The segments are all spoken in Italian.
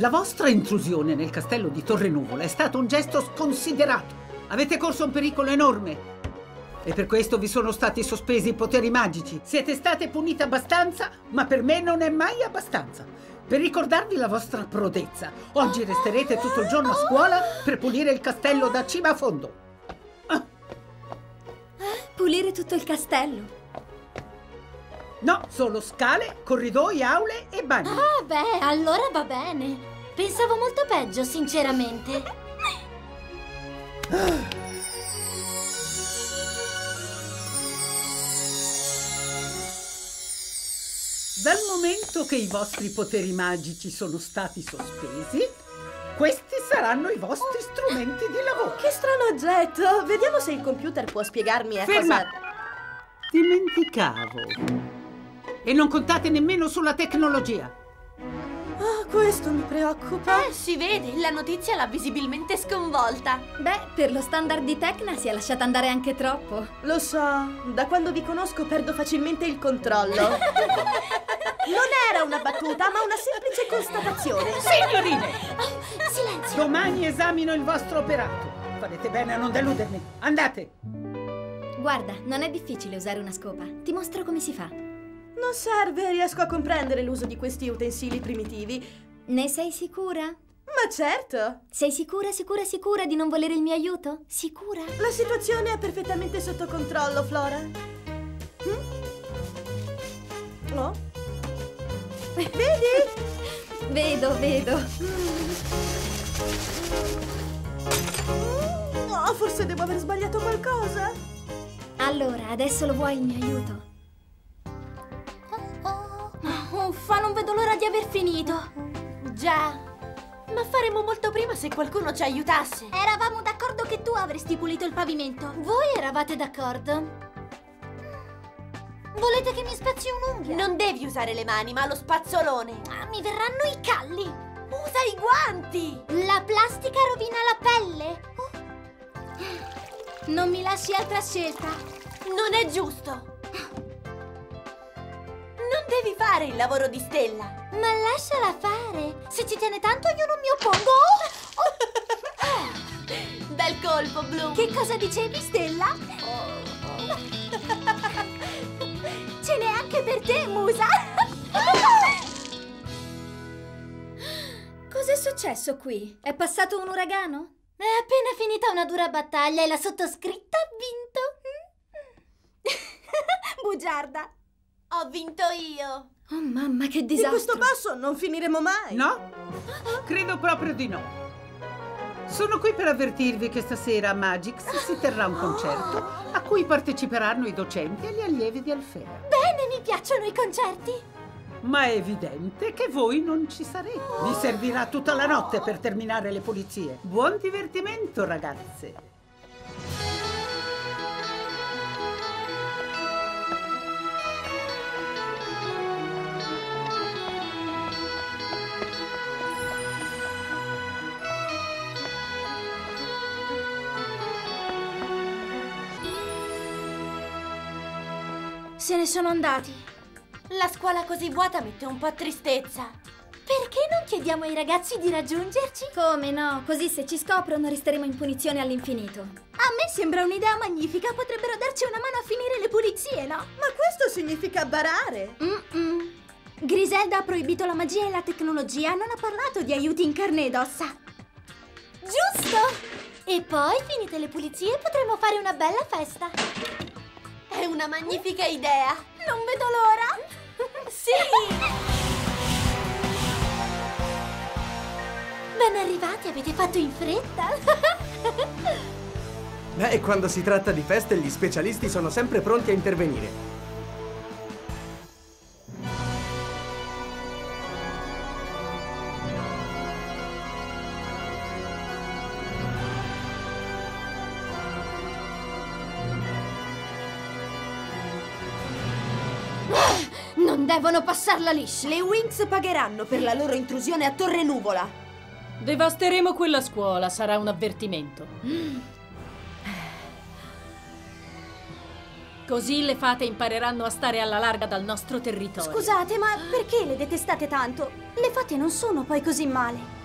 La vostra intrusione nel castello di Torre Nuvola è stato un gesto sconsiderato. Avete corso un pericolo enorme. E per questo vi sono stati sospesi i poteri magici. Siete state punite abbastanza, ma per me non è mai abbastanza. Per ricordarvi la vostra prodezza, oggi resterete tutto il giorno a scuola per pulire il castello da cima a fondo. Pulire tutto il castello? No, solo scale, corridoi, aule e bagni. Ah, beh, allora va bene. Pensavo molto peggio, sinceramente. Dal momento che i vostri poteri magici sono stati sospesi, questi saranno i vostri strumenti di lavoro. Che strano oggetto! Vediamo se il computer può spiegarmi a Ferma! cosa... Dimenticavo. E non contate nemmeno sulla tecnologia. Ah, questo mi preoccupa. Eh, si vede, la notizia l'ha visibilmente sconvolta. Beh, per lo standard di Tecna si è lasciata andare anche troppo. Lo so, da quando vi conosco perdo facilmente il controllo. non era una battuta, ma una semplice constatazione. Signorine! Oh, silenzio! Domani esamino il vostro operato. Farete bene a non deludermi. Andate! Guarda, non è difficile usare una scopa. Ti mostro come si fa. Non serve, riesco a comprendere l'uso di questi utensili primitivi. Ne sei sicura? Ma certo! Sei sicura, sicura, sicura di non volere il mio aiuto? Sicura? La situazione è perfettamente sotto controllo, Flora. Hm? Oh? Vedi? vedo, vedo. Oh, forse devo aver sbagliato qualcosa. Allora, adesso lo vuoi il mio aiuto? Uffa, non vedo l'ora di aver finito. Già. Ma faremmo molto prima se qualcuno ci aiutasse. Eravamo d'accordo che tu avresti pulito il pavimento. Voi eravate d'accordo? Volete che mi spezzi un'unghia? Non devi usare le mani, ma lo spazzolone. Ah, mi verranno i calli. Usa i guanti! La plastica rovina la pelle? Oh. Non mi lasci altra scelta. Non è giusto. Devi fare il lavoro di Stella. Ma lasciala fare. Se ci tiene tanto io non mi oppongo. Oh. Bel colpo, Bloom. Che cosa dicevi, Stella? Ce n'è anche per te, Musa. Cos'è successo qui? È passato un uragano? È appena finita una dura battaglia e la sottoscritta ha vinto. Bugiarda. Ho vinto io! Oh mamma, che disastro! Di questo passo non finiremo mai! No? Credo proprio di no. Sono qui per avvertirvi che stasera a Magix si terrà un concerto a cui parteciperanno i docenti e gli allievi di Alfea. Bene, mi piacciono i concerti! Ma è evidente che voi non ci sarete. Vi servirà tutta la notte per terminare le pulizie. Buon divertimento, ragazze! Se ne sono andati. La scuola così vuota mette un po' tristezza. Perché non chiediamo ai ragazzi di raggiungerci? Come no? Così se ci scoprono resteremo in punizione all'infinito. A me sembra un'idea magnifica. Potrebbero darci una mano a finire le pulizie, no? Ma questo significa barare. Mm -mm. Griselda ha proibito la magia e la tecnologia. Non ha parlato di aiuti in carne ed ossa. Giusto! E poi, finite le pulizie, potremo fare una bella festa. È una magnifica idea! Non vedo l'ora! sì! Ben arrivati, avete fatto in fretta! Beh, quando si tratta di feste, gli specialisti sono sempre pronti a intervenire. Devono passarla liscia! Le Winx pagheranno per la loro intrusione a Torre Nuvola. Devasteremo quella scuola, sarà un avvertimento. Così le fate impareranno a stare alla larga dal nostro territorio. Scusate, ma perché le detestate tanto? Le fate non sono poi così male.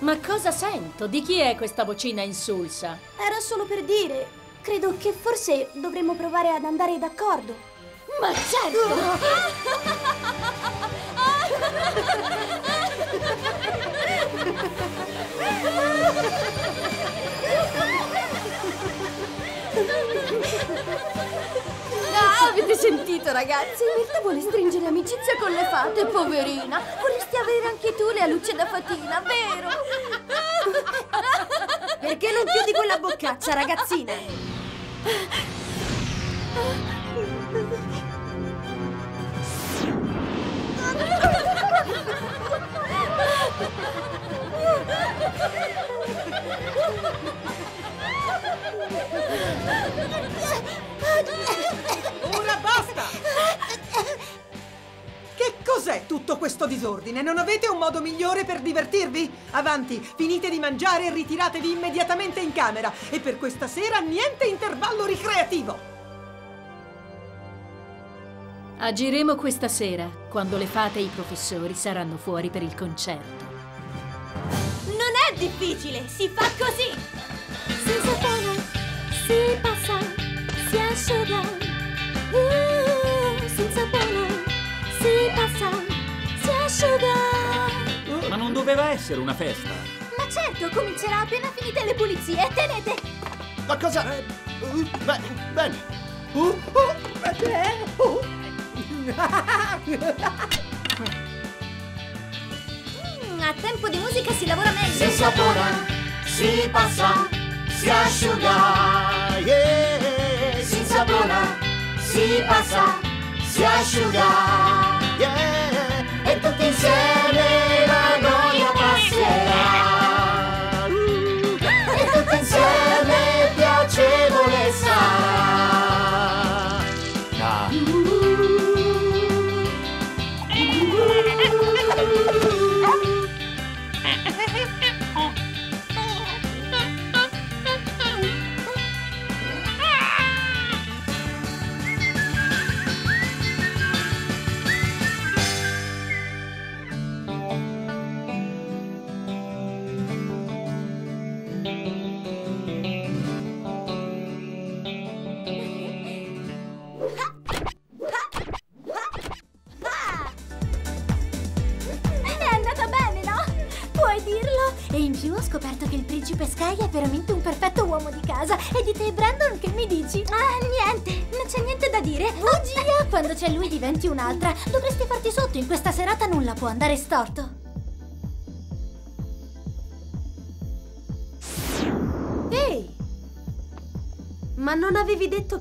Ma cosa sento? Di chi è questa vocina insulsa? Era solo per dire. Credo che forse dovremmo provare ad andare d'accordo. Ma certo! Ah, avete sentito, ragazzi? Mirta vuole stringere amicizia con le fate, poverina. Vorresti avere anche tu le alucce da fatina, vero? Perché non chiudi quella boccaccia, ragazzina? Disordine? Non avete un modo migliore per divertirvi? Avanti, finite di mangiare e ritiratevi immediatamente in camera. E per questa sera niente intervallo ricreativo! Agiremo questa sera, quando le fate e i professori saranno fuori per il concerto. Non è difficile, si fa così! Si sapona, si passa, si asciuga. Uh, asciuga. Ma non doveva essere una festa. Ma certo, comincerà appena finite le pulizie. Tenete! Ma cosa? Beh, bene. Uh, uh, eh, uh. Mm, a tempo di musica si lavora meglio. Si sapona, si passa, si asciuga. Yeah. Si sapona, si passa, si asciuga. Yeah. E E in più ho scoperto che il principe Sky è veramente un perfetto uomo di casa. E di te, Brandon, che mi dici? Ah, niente, non c'è niente da dire. Bugia! Quando c'è lui diventi un'altra. Dovresti farti sotto, in questa serata nulla può andare storto.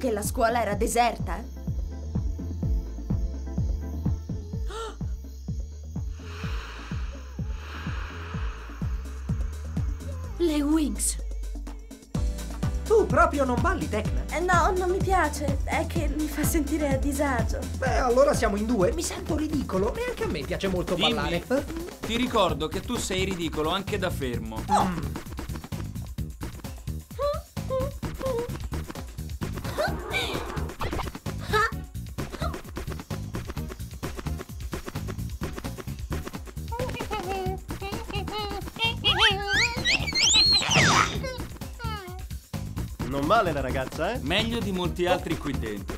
Che la scuola era deserta? Le Wings. Tu proprio non balli, Tecna? Eh, no, non mi piace. È che mi fa sentire a disagio. Beh, allora siamo in due. Mi sento ridicolo. Neanche a me piace molto Dimmi. ballare. Eh? Ti ricordo che tu sei ridicolo anche da fermo. Non male la ragazza, eh? Meglio di molti altri qui dentro.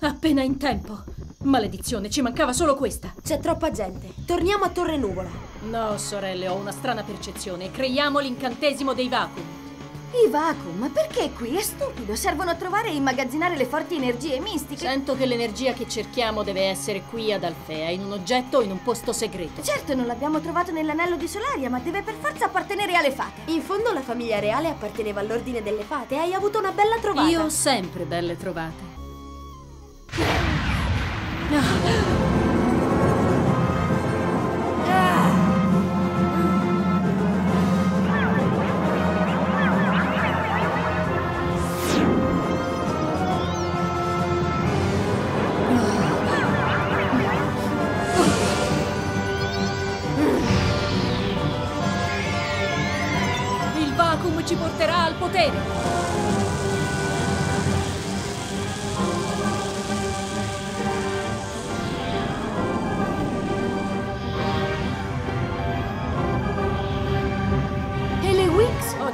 Appena in tempo. Maledizione, ci mancava solo questa. C'è troppa gente. Torniamo a Torre Nuvola. No, sorelle, ho una strana percezione. Creiamo l'incantesimo dei vacuum. I vacuum, ma perché qui? È stupido, servono a trovare e immagazzinare le forti energie mistiche. Sento che l'energia che cerchiamo deve essere qui ad Alfea, in un oggetto o in un posto segreto. Certo, non l'abbiamo trovato nell'anello di Solaria, ma deve per forza appartenere alle fate. In fondo la famiglia reale apparteneva all'ordine delle fate. Hai avuto una bella trovata. Io ho sempre belle trovate. potere!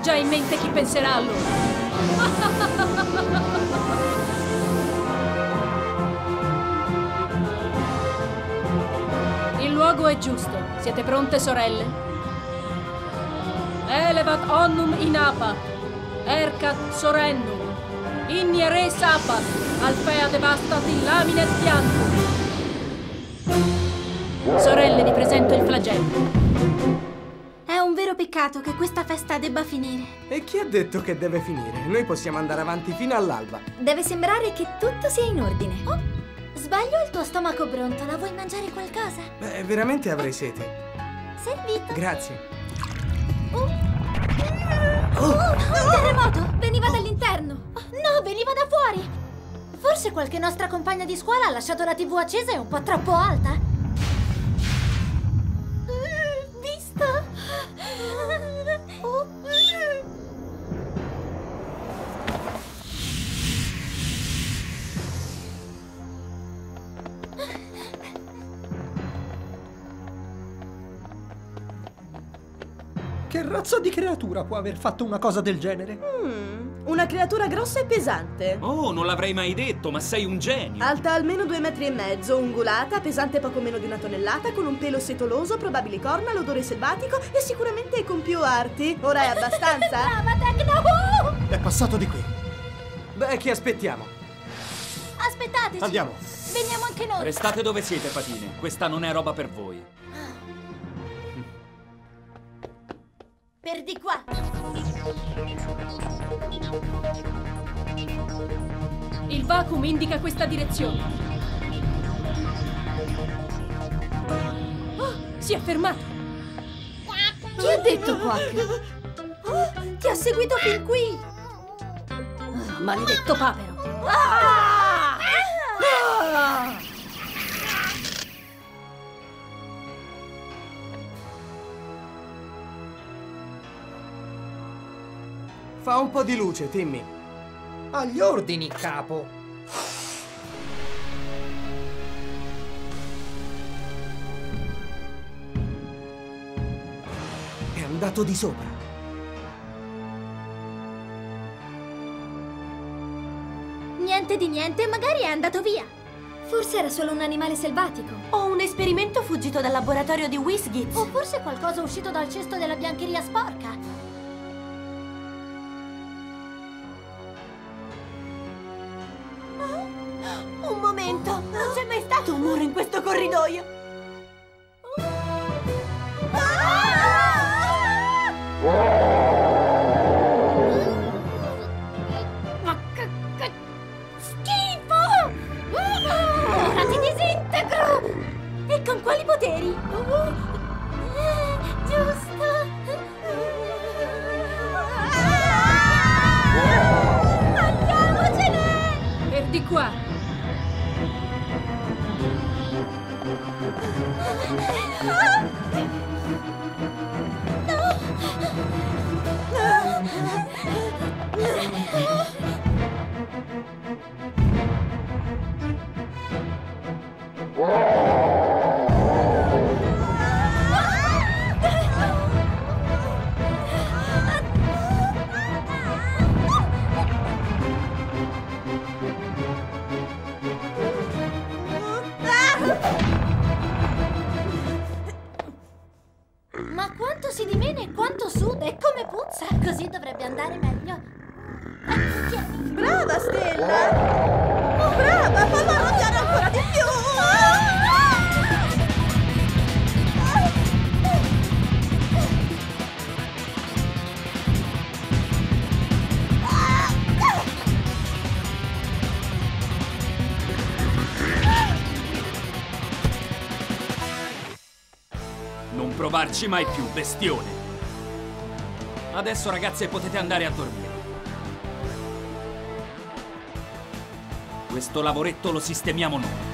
Già in mente chi penserà a loro. Il luogo è giusto. Siete pronte, sorelle? Elevat onnum in apat, ercat sorennum, ignere sapat, alfea devastat in lamine piantum. Sorelle, vi presento il flagello. Peccato che questa festa debba finire. E chi ha detto che deve finire? Noi possiamo andare avanti fino all'alba. Deve sembrare che tutto sia in ordine. Oh, sbaglio il tuo stomaco brontola? Vuoi mangiare qualcosa? Beh, veramente avrei sete. Servito. Grazie. Oh, un terremoto! Veniva dall'interno! No, veniva da fuori! Forse qualche nostra compagna di scuola ha lasciato la tv accesa e un po' troppo alta? Che razza di creatura può aver fatto una cosa del genere? Mm, una creatura grossa e pesante. Oh, non l'avrei mai detto, ma sei un genio. Alta almeno due metri e mezzo, ungulata, pesante poco meno di una tonnellata, con un pelo setoloso, probabili corna, l'odore selvatico e sicuramente con più arti. Ora è abbastanza? Brava, Tecno! È passato di qui. Beh, chi aspettiamo? Aspettateci! Andiamo. Veniamo anche noi! Restate dove siete, patine. Questa non è roba per voi. Per di qua! Il vacuum indica questa direzione. Oh, si è fermato. Chi ha detto Quack? Oh, ti ha seguito fin qui! Ah, maledetto papero. Ah! Ah! Fa un po' di luce, Timmy. Agli ordini, capo. È andato di sopra. Niente di niente, magari è andato via! Forse era solo un animale selvatico. O un esperimento fuggito dal laboratorio di Wisgit. O forse qualcosa uscito dal cesto della biancheria sporca! Questo corridoio! Puzza! Così dovrebbe andare meglio. Brava, Stella! Oh, brava! Fallo arrabbiare ancora di più! Non provarci mai più, bestione. Adesso, ragazze, potete andare a dormire. Questo lavoretto lo sistemiamo noi.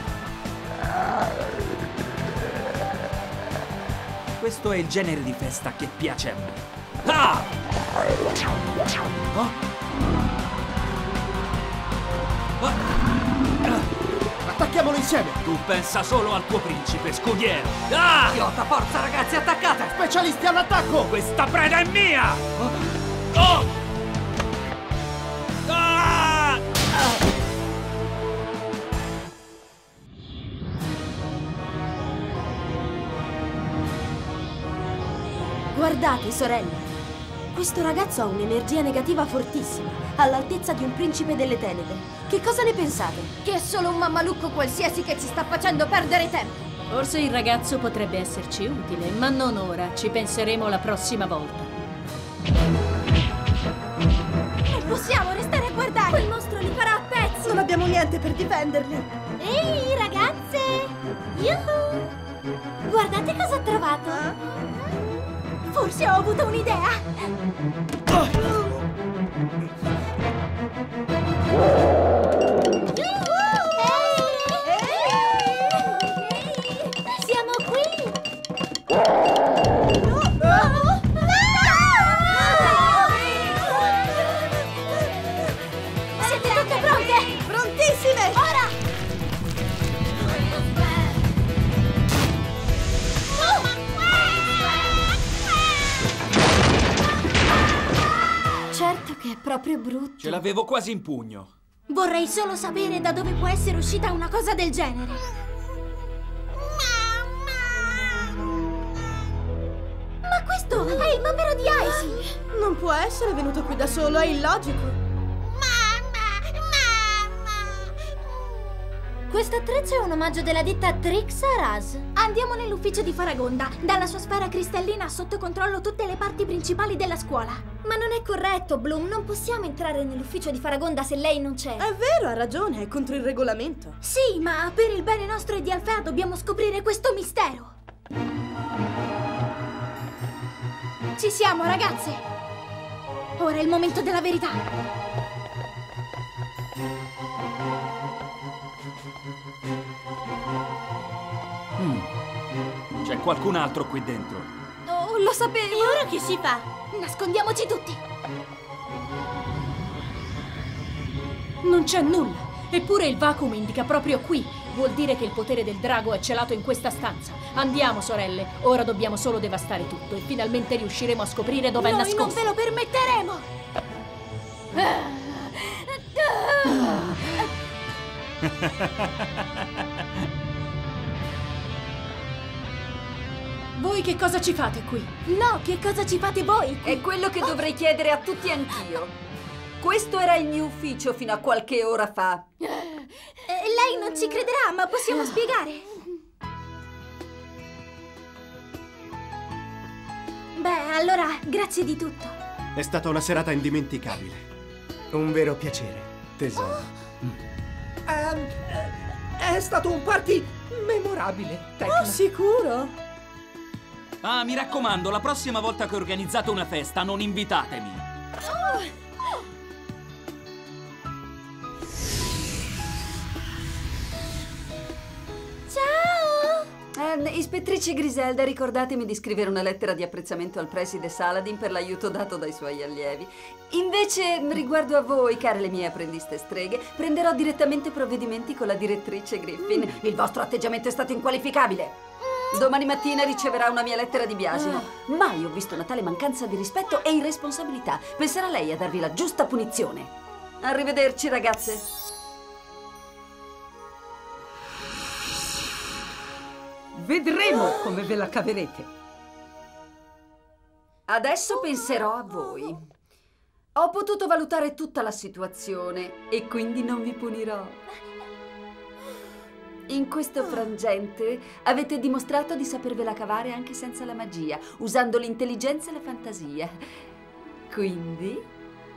Questo è il genere di festa che piace a me. Ah! Attacchiamolo insieme! Tu pensa solo al tuo principe scudiero! Ah! Idiota, forza ragazzi, attaccate! Specialisti all'attacco! Questa preda è mia! Oh! Ah! Guardate, sorelle. Questo ragazzo ha un'energia negativa fortissima, all'altezza di un principe delle tenebre. Che cosa ne pensate? Che è solo un mammalucco qualsiasi che ci sta facendo perdere tempo. Forse il ragazzo potrebbe esserci utile, ma non ora. Ci penseremo la prossima volta. Non possiamo restare a guardare. Quel mostro li farà a pezzi. Non abbiamo niente per difenderli. Ehi, ragazze! Yuhu! Guardate cosa ho trovato. Forse ho avuto un'idea. L'avevo quasi in pugno. Vorrei solo sapere da dove può essere uscita una cosa del genere. Ma questo è il mamero di Icy! Non può essere venuto qui da solo, è illogico. Questo attrezzo è un omaggio della ditta Trix Raz. Andiamo nell'ufficio di Faragonda. Dalla sua sfera cristallina ha sotto controllo tutte le parti principali della scuola. Ma non è corretto, Bloom. Non possiamo entrare nell'ufficio di Faragonda se lei non c'è. È vero, ha ragione, è contro il regolamento. Sì, ma per il bene nostro e di Alfea dobbiamo scoprire questo mistero. Ci siamo, ragazze! Ora è il momento della verità. Qualcun altro qui dentro. Oh, lo sapevo! E ora che si fa? Nascondiamoci tutti! Non c'è nulla. Eppure il vacuum indica proprio qui. Vuol dire che il potere del drago è celato in questa stanza. Andiamo, sorelle. Ora dobbiamo solo devastare tutto e finalmente riusciremo a scoprire dov'è Noi nascosto. non ve lo permetteremo! Voi che cosa ci fate qui? No, che cosa ci fate voi? È quello che dovrei chiedere a tutti anch'io. Questo era il mio ufficio fino a qualche ora fa. Eh, lei non ci crederà, ma possiamo spiegare. Beh, allora, grazie di tutto. È stata una serata indimenticabile. Un vero piacere, tesoro. Ehm, eh, è stato un party memorabile, Tecna. Oh, sicuro? Ah, mi raccomando, la prossima volta che organizzate una festa non invitatemi. Ciao! Eh, ispettrice Griselda, ricordatemi di scrivere una lettera di apprezzamento al preside Saladin per l'aiuto dato dai suoi allievi. Invece, riguardo a voi, care le mie apprendiste streghe, prenderò direttamente provvedimenti con la direttrice Griffin. Il vostro atteggiamento è stato inqualificabile. Domani mattina riceverà una mia lettera di biasimo. Mai ho visto una tale mancanza di rispetto e irresponsabilità. Penserà lei a darvi la giusta punizione. Arrivederci, ragazze. Vedremo come ve la caverete. Adesso penserò a voi. Ho potuto valutare tutta la situazione e quindi non vi punirò. In questo frangente avete dimostrato di sapervela cavare anche senza la magia, usando l'intelligenza e la fantasia. Quindi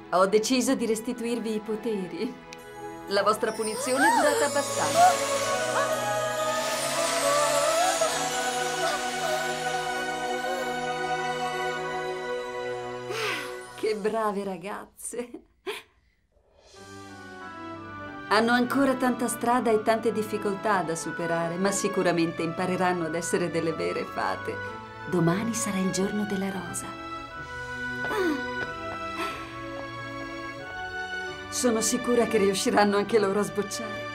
ho deciso di restituirvi i poteri. La vostra punizione è durata abbastanza. Che brave ragazze! Hanno ancora tanta strada e tante difficoltà da superare, ma sicuramente impareranno ad essere delle vere fate. Domani sarà il giorno della rosa. Ah. Sono sicura che riusciranno anche loro a sbocciare.